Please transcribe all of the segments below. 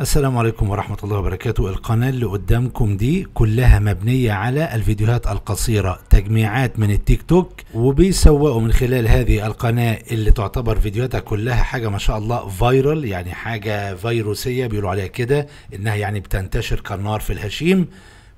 السلام عليكم ورحمة الله وبركاته. القناة اللي قدامكم دي كلها مبنية على الفيديوهات القصيرة تجميعات من التيك توك وبيسوقوا من خلال هذه القناة اللي تعتبر فيديوهاتها كلها حاجة ما شاء الله viral يعني حاجة فيروسية بيقولوا عليها كده إنها يعني بتنتشر كالنار في الهشيم.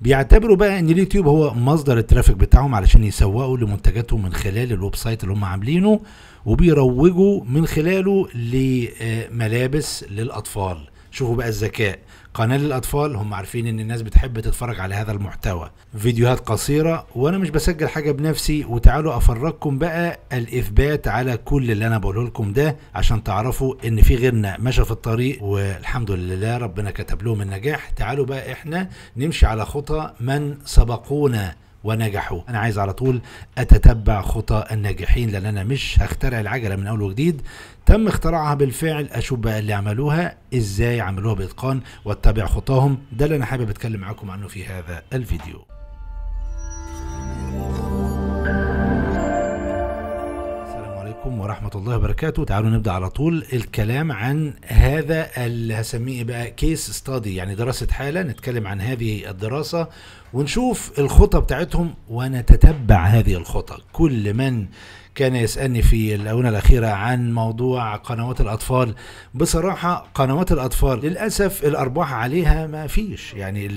بيعتبروا بقى إن اليوتيوب هو مصدر ال traffic بتاعهم علشان يسوقوا لمنتجاتهم من خلال ال website اللي هم عاملينه وبيروجوا من خلاله لملابس للأطفال. شوفوا بقى الذكاء. قناة للأطفال هم عارفين إن الناس بتحب تتفرج على هذا المحتوى. فيديوهات قصيرة وأنا مش بسجل حاجة بنفسي وتعالوا أفرجكم بقى الإثبات على كل اللي أنا بقوله لكم ده عشان تعرفوا إن في غيرنا مشى في الطريق والحمد لله ربنا كتب لهم النجاح. تعالوا بقى إحنا نمشي على خطى من سبقونا. ونجحوا. أنا عايز على طول أتتبع خطى الناجحين لأن أنا مش هخترع العجلة من أول وجديد. تم اختراعها بالفعل أشوف بقى اللي عملوها إزاي عملوها بإتقان وأتبع خطاهم. ده اللي أنا حابب أتكلم معاكم عنه في هذا الفيديو. عليكم ورحمة الله وبركاته. تعالوا نبدأ على طول الكلام عن هذا اللي هسميه بقى كيس ستادي يعني دراسة حالة. نتكلم عن هذه الدراسة ونشوف الخطة بتاعتهم ونتتبع هذه الخطة كل من كان يسألني في الآونة الأخيرة عن موضوع قنوات الأطفال بصراحة قنوات الأطفال للأسف الأرباح عليها ما فيش. يعني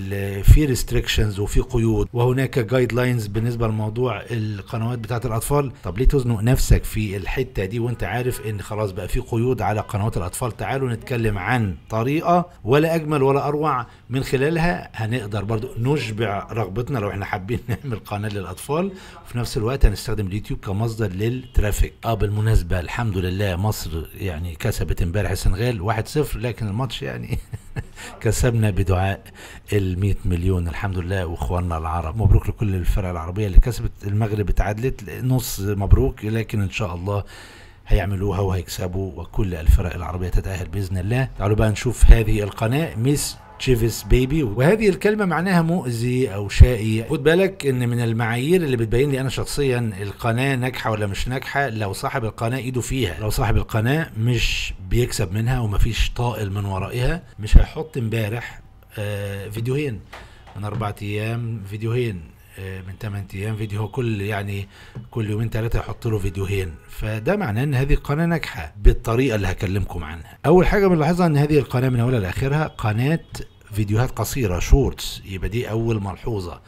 في restrictions وفي قيود وهناك guidelines بالنسبة لموضوع القنوات بتاعت الأطفال. طب ليه تزنق نفسك في الحتة دي وانت عارف ان خلاص بقى في قيود على قنوات الأطفال؟ تعالوا نتكلم عن طريقة ولا أجمل ولا أروع من خلالها. هنقدر برضو نشبع رغبتنا لو إحنا حابين نعمل قناة للأطفال وفي نفس الوقت هنستخدم اليوتيوب كمصدر لل traffic. آه بالمناسبة الحمد لله مصر يعني كسبت امبارح السنغال 1-0 لكن الماتش يعني كسبنا بدعاء ال 100 مليون. الحمد لله واخواننا العرب مبروك لكل الفرق العربية اللي كسبت. المغرب اتعادلت نص مبروك لكن إن شاء الله هيعملوها وهيكسبوا وكل الفرق العربية تتأهل بإذن الله. تعالوا بقى نشوف هذه القناة Mischievous Baby. وهذه الكلمة معناها مؤذي أو شقي خد بالك إن من المعايير اللي بتبين لي أنا شخصيا القناة ناجحة ولا مش ناجحة لو صاحب القناة إيده فيها. لو صاحب القناة مش بيكسب منها ومفيش طائل من ورائها مش هيحط امبارح آه فيديوهين. من أربعة أيام فيديوهين. من 8 أيام فيديو. كل يعني كل يومين ثلاثة يحط له فيديوهين. فده معناه إن هذه القناه ناجحة بالطريقة اللي هكلمكم عنها. أول حاجة بنلاحظها إن هذه القناة من أولها لآخرها قناة فيديوهات قصيرة شورتس يبقى دي أول ملحوظة.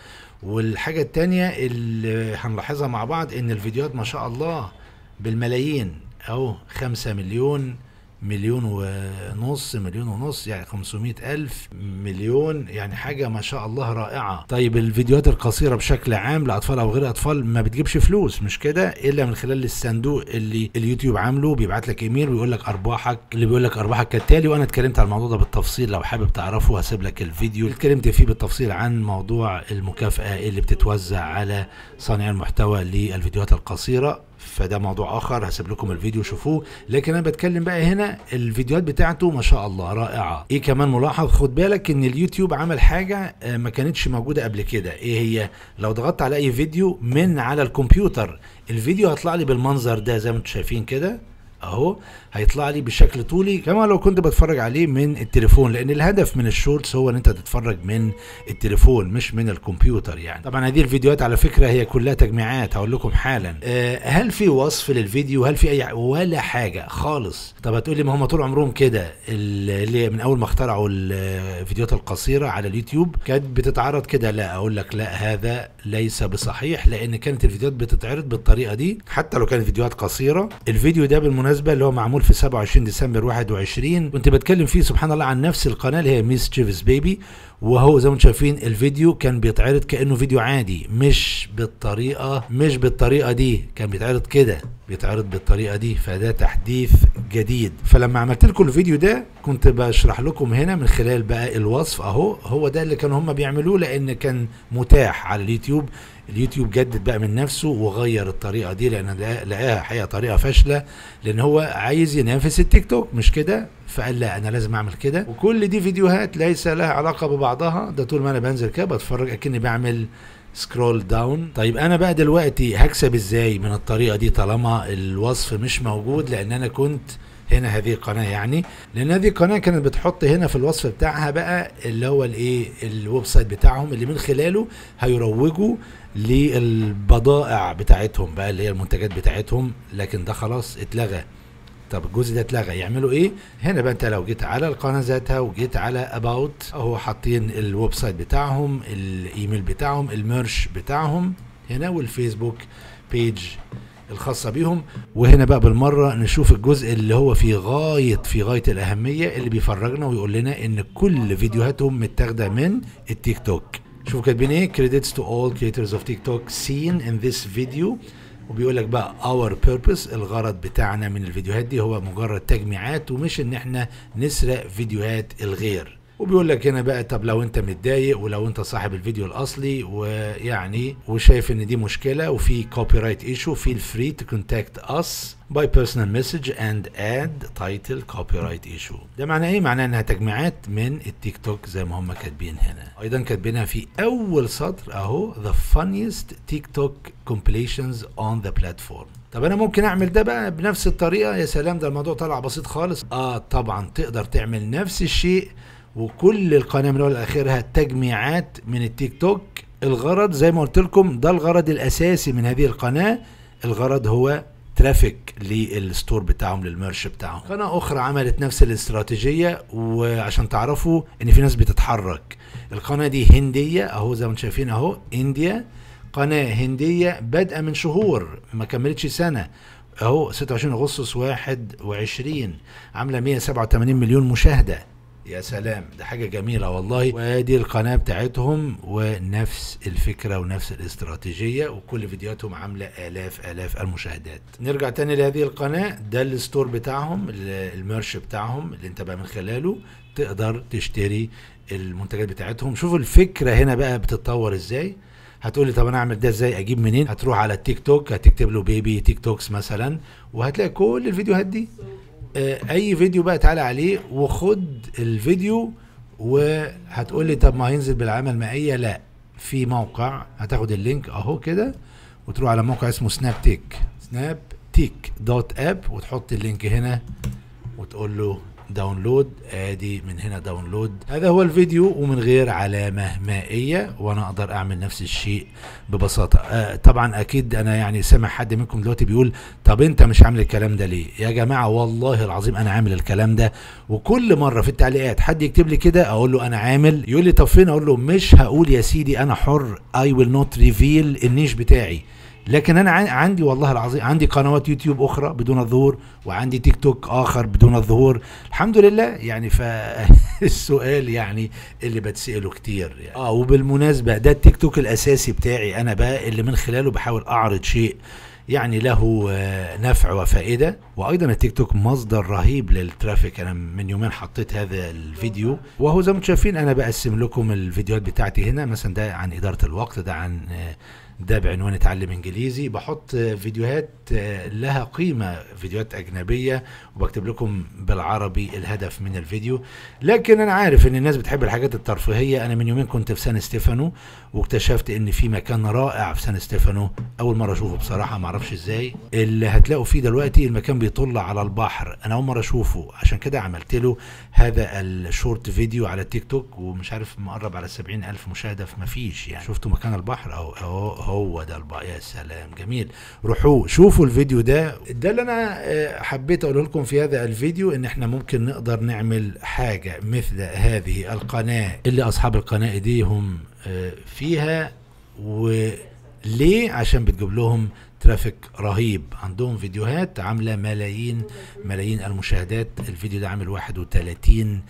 والحاجة الثانية اللي هنلاحظها مع بعض إن الفيديوهات ما شاء الله بالملايين أو 5 مليون مليون ونص مليون ونص يعني 500 ألف مليون يعني حاجة ما شاء الله رائعة. طيب الفيديوهات القصيرة بشكل عام لأطفال أو غير أطفال ما بتجيبش فلوس مش كده؟ إلا من خلال الصندوق اللي اليوتيوب عامله بيبعت لك إيميل ويقول لك أرباحك اللي بيقول لك أرباحك كالتالي وأنا اتكلمت على الموضوع ده بالتفصيل لو حابب تعرفه هسيب لك الفيديو. اتكلمت فيه بالتفصيل عن موضوع المكافأة اللي بتتوزع على صانع المحتوى للفيديوهات القصيرة. فده موضوع آخر هسيب لكم الفيديو شوفوه. لكن أنا بتكلم بقى هنا الفيديوهات بتاعته ما شاء الله رائعة. إيه كمان ملاحظ؟ خد بالك إن اليوتيوب عمل حاجة ما كانتش موجودة قبل كده. إيه هي؟ لو ضغطت على أي فيديو من على الكمبيوتر. الفيديو هيطلع لي بالمنظر ده زي ما أنتم شايفين كده أهو. هيطلع لي بشكل طولي كما لو كنت بتفرج عليه من التليفون لأن الهدف من ال Shorts هو إن أنت تتفرج من التليفون مش من الكمبيوتر يعني. طبعا هذه الفيديوهات على فكرة هي كلها تجميعات هقول لكم حالا. أه هل في وصف للفيديو؟ هل في أي ولا حاجة خالص. طب هتقول لي ما هم طول عمرهم كده اللي من أول ما اخترعوا الفيديوهات القصيرة على اليوتيوب كانت بتتعرض كده لا أقول لك لا هذا ليس بصحيح لأن كانت الفيديوهات بتتعرض بالطريقة دي. حتى لو كانت فيديوهات قصيرة الفيديو ده بالمناسبة اللي هو معمول في 27 ديسمبر 21 كنت بتكلم فيه سبحان الله عن نفس القناة اللي هي ميس تشيفز بيبي وهو زي ما أنتم شايفين الفيديو كان بيتعرض كأنه فيديو عادي. مش بالطريقة مش بالطريقة دي. كان بيتعرض كده بيتعرض بالطريقة دي. فده تحديث جديد. فلما عملت لكم الفيديو ده كنت بشرح لكم هنا من خلال بقى الوصف أهو. هو ده اللي كانوا هم بيعملوه لأن كان متاح على اليوتيوب اليوتيوب جدد بقى من نفسه وغير الطريقة دي لأن لقاها حقيقة طريقة فاشلة لأن هو عايز ينافس التيك توك مش كده؟ فقال لا أنا لازم أعمل كده. وكل دي فيديوهات ليس لها علاقة ببعضها. ده طول ما أنا بنزل كده بتفرج أكني بعمل scroll down طيب أنا بقى دلوقتي هكسب إزاي من الطريقة دي طالما الوصف مش موجود؟ لأن أنا كنت هنا هذه القناة يعني لأن هذه القناة كانت بتحط هنا في الوصف بتاعها بقى اللي هو الإيه ال website بتاعهم اللي من خلاله هيروجوا للبضائع بتاعتهم بقى اللي هي المنتجات بتاعتهم. لكن ده خلاص اتلغى. طب الجزء ده اتلغى يعملوا إيه؟ هنا بقى أنت لو جيت على القناة ذاتها وجيت على about أهو حاطين ال website بتاعهم الإيميل بتاعهم ال merch بتاعهم هنا والفيسبوك page الخاصة بيهم. وهنا بقى بالمرة نشوف الجزء اللي هو في غاية في غاية الأهمية اللي بيفرجنا ويقول لنا إن كل فيديوهاتهم متاخدة من التيك توك. شوفوا كاتبين إيه؟ Credits to all creators of TikTok seen in this video. وبيقول لك بقى our purpose الغرض بتاعنا من الفيديوهات دي هو مجرد تجميعات ومش إن إحنا نسرق فيديوهات الغير. وبيقول لك هنا بقى طب لو انت متضايق ولو انت صاحب الفيديو الأصلي ويعني وشايف إن دي مشكلة وفي copyright issue feel free to contact us by personal message and add title copyright issue. ده معناه إيه؟ معناه إنها تجميعات من التيك توك زي ما هم كاتبين هنا. أيضا كاتبينها في أول سطر أهو the funniest TikTok compilations on the platform. طب أنا ممكن أعمل ده بقى بنفس الطريقة؟ يا سلام ده الموضوع طلع بسيط خالص. آه طبعا تقدر تعمل نفس الشيء وكل القناة من اولها لآخرها تجميعات من التيك توك. الغرض زي ما قلت لكم ده الغرض الأساسي من هذه القناة. الغرض هو traffic لل store بتاعهم لل merch بتاعهم. قناة أخرى عملت نفس الاستراتيجية وعشان تعرفوا إن في ناس بتتحرك. القناة دي هندية أهو زي ما أنتم شايفين أهو إنديا. قناة هندية بادئة من شهور ما كملتش سنة. أهو 26 أغسطس 21 عاملة 187 مليون مشاهدة. يا سلام ده حاجة جميلة والله. وادي القناة بتاعتهم ونفس الفكرة ونفس الاستراتيجية وكل فيديوهاتهم عاملة آلاف آلاف المشاهدات. نرجع تاني لهذه القناة ده ال store بتاعهم ال merch بتاعهم اللي انت بقى من خلاله تقدر تشتري المنتجات بتاعتهم. شوفوا الفكرة هنا بقى بتتطور إزاي. هتقول لي طب أنا أعمل ده إزاي؟ أجيب منين؟ هتروح على التيك توك هتكتب له baby TikToks مثلا وهتلاقي كل الفيديوهات دي. أي فيديو بقى تعالى عليه وخد الفيديو وهتقول لي طب ما هينزل بالعلامه المائيه لا. في موقع هتاخد ال link أهو كده وتروح على موقع اسمه سناب تيك سناب تيك dot app وتحط ال link هنا وتقول له download. آدي من هنا download. هذا هو الفيديو ومن غير علامة مائية وأنا أقدر أعمل نفس الشيء ببساطة. آه طبعا أكيد أنا يعني سامع حد منكم دلوقتي بيقول طب أنت مش عامل الكلام ده ليه؟ يا جماعة والله العظيم أنا عامل الكلام ده وكل مرة في التعليقات حد يكتب لي كده أقول له أنا عامل يقول لي طب فين؟ أقول له مش هقول يا سيدي أنا حر I will not reveal ال niche بتاعي. لكن أنا عندي والله العظيم عندي قنوات يوتيوب أخرى بدون الظهور وعندي تيك توك آخر بدون الظهور. الحمد لله يعني فالسؤال يعني اللي بتسأله كتير يعني. آه وبالمناسبة ده التيك توك الأساسي بتاعي أنا بقى اللي من خلاله بحاول أعرض شيء يعني له نفع وفائدة. وأيضا التيك توك مصدر رهيب للترافيك. أنا من يومين حطيت هذا الفيديو. وهو زي ما أنتم شايفين أنا بقسم لكم الفيديوهات بتاعتي هنا. مثلا ده عن إدارة الوقت ده عن ده بعنوان اتعلم انجليزي. بحط فيديوهات لها قيمة فيديوهات أجنبية وبكتب لكم بالعربي الهدف من الفيديو. لكن أنا عارف إن الناس بتحب الحاجات الترفيهية. أنا من يومين كنت في سان ستيفانو واكتشفت إن في مكان رائع في سان ستيفانو. أول مرة أشوفه بصراحة ما أعرفش إزاي. اللي هتلاقوا فيه دلوقتي المكان بيطل على البحر. أنا أول مرة أشوفه. عشان كده عملت له هذا ال short video على التيك توك ومش عارف مقرب على سبعين ألف مشاهدة في مفيش يعني. شفتوا مكان البحر؟ أو أهو. هو ده البحر يا سلام جميل. روحوا شوفوا الفيديو ده. ده اللي أنا حبيت أقول لكم في هذا الفيديو إن إحنا ممكن نقدر نعمل حاجة مثل هذه القناة. اللي أصحاب القناة ايديهم فيها وليه؟ عشان بتجيب لهم traffic رهيب. عندهم فيديوهات عاملة ملايين ملايين المشاهدات. الفيديو ده عامل 31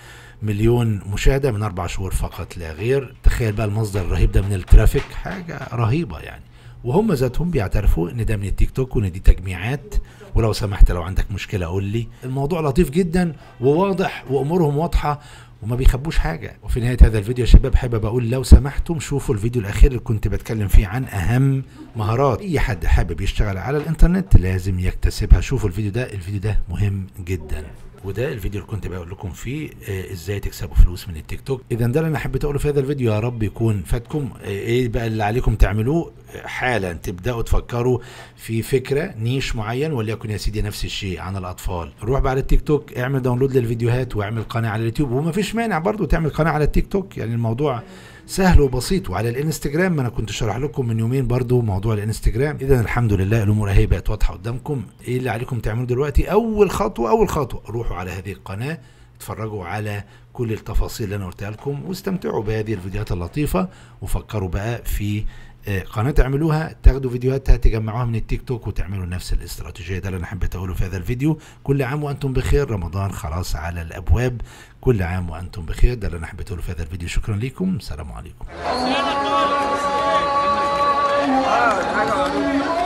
مليون مشاهدة من أربع شهور فقط لا غير. تخيل بقى المصدر الرهيب ده من ال traffic حاجة رهيبة يعني. وهم ذاتهم بيعترفوا إن ده من التيك توك وإن دي تجميعات. ولو سمحت لو عندك مشكلة قول لي. الموضوع لطيف جدا وواضح وأمورهم واضحة وما بيخبوش حاجة. وفي نهاية هذا الفيديو يا شباب حابب أقول لو سمحتم شوفوا الفيديو الأخير اللي كنت بتكلم فيه عن أهم مهارات. أي حد حابب يشتغل على الإنترنت لازم يكتسبها. شوفوا الفيديو ده الفيديو ده مهم جدا. وده الفيديو اللي كنت بقول لكم فيه آه، إزاي تكسبوا فلوس من التيك توك. اذا ده اللي أنا حبيت أقوله في هذا الفيديو يا رب يكون فاتكم آه، إيه بقى اللي عليكم تعملوه؟ آه، حالا تبدأوا تفكروا في فكرة niche معين وليكن يا سيدي نفس الشيء عن الأطفال. روح بقى على التيك توك اعمل download للفيديوهات واعمل قناة على اليوتيوب. وما فيش مانع برضو تعمل قناة على التيك توك. يعني الموضوع سهل وبسيط وعلى الانستجرام. ما أنا كنت شرح لكم من يومين برضو موضوع الانستجرام. اذا الحمد لله الأمور أهي بقت واضحة قدامكم. إيه اللي عليكم تعملوه دلوقتي؟ أول خطوة أول خطوة روحوا على هذه القناة اتفرجوا على كل التفاصيل اللي أنا قلتها لكم واستمتعوا بهذه الفيديوهات اللطيفة وفكروا بقى في قناة تعملوها تاخدوا فيديوهاتها تجمعوها من التيك توك وتعملوا نفس الاستراتيجية. ده اللي أنا حبيت أقوله في هذا الفيديو. كل عام وأنتم بخير. رمضان خلاص على الأبواب. كل عام وأنتم بخير. ده اللي أنا حبيت أقوله في هذا الفيديو. شكرا لكم. سلام عليكم. حاجة